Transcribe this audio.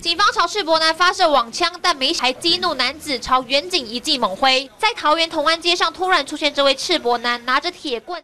警方朝赤膊男发射网枪，但没还激怒男子。朝远景一记猛挥，在桃园同安街上突然出现这位赤膊男，拿着铁棍。